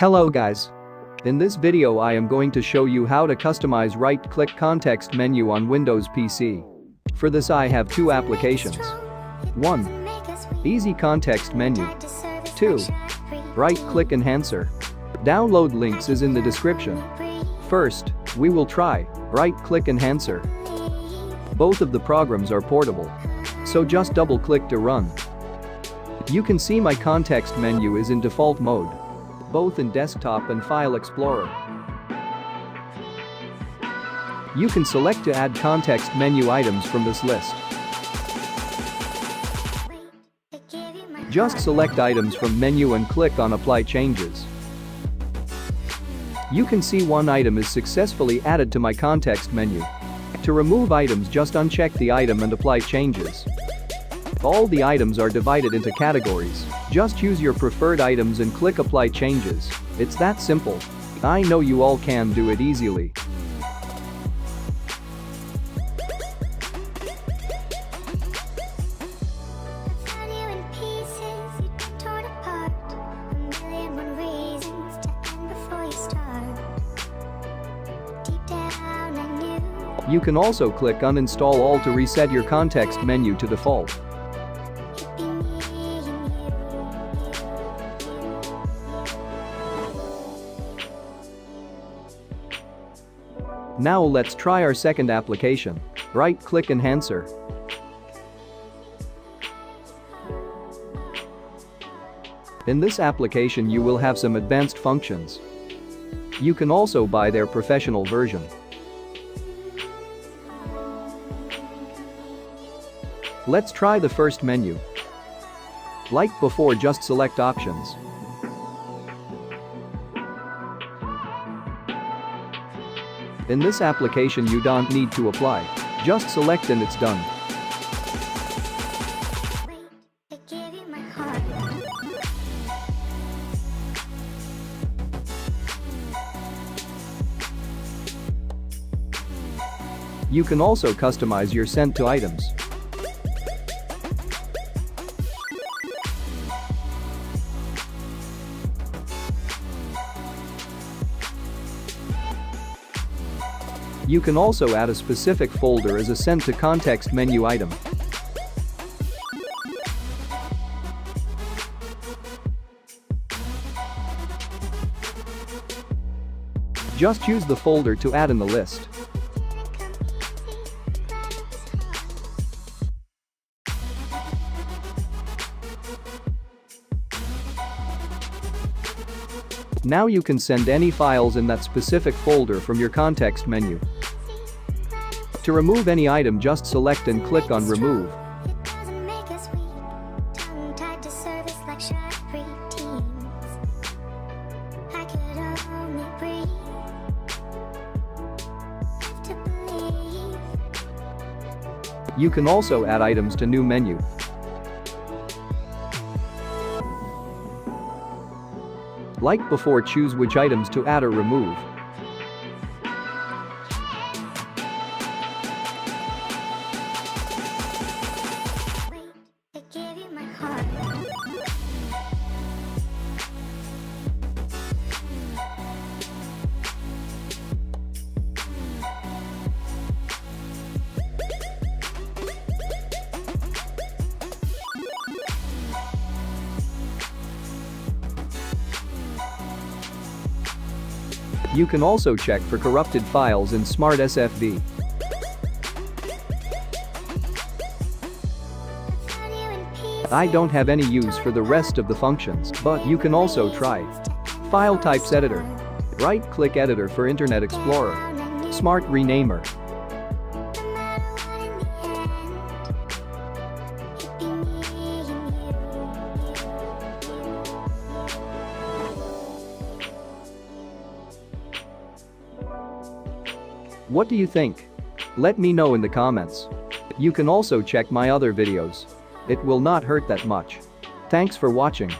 Hello guys. In this video I am going to show you how to customize right-click context menu on Windows PC. For this I have two applications. 1. Easy context menu. 2. Right-click enhancer. Download links is in the description. First, we will try right-click enhancer. Both of the programs are portable. So just double-click to run. You can see my context menu is in default mode. Both in desktop and file explorer. You can select to add context menu items from this list. Just select items from menu and click on apply changes. You can see one item is successfully added to my context menu. To remove items just uncheck the item and apply changes. All the items are divided into categories. Just choose your preferred items and click apply changes. It's that simple. I know you all can do it easily. You can also click uninstall all to reset your context menu to default. Now let's try our second application. Right-click Enhancer. In this application you will have some advanced functions. You can also buy their professional version. Let's try the first menu. Like before just select options. In this application you don't need to apply. Just select and it's done. You can also customize your sent to items. You can also add a specific folder as a sent to context menu item. Just use the folder to add in the list. Now you can send any files in that specific folder from your context menu. To remove any item just select and click on remove. You can also add items to new menu. Like before choose which items to add or remove. You can also check for corrupted files in Smart SFV. I don't have any use for the rest of the functions, but you can also try. File Types Editor. Right-click Editor for Internet Explorer. Smart Renamer. What do you think? Let me know in the comments. You can also check my other videos. It will not hurt that much. Thanks for watching.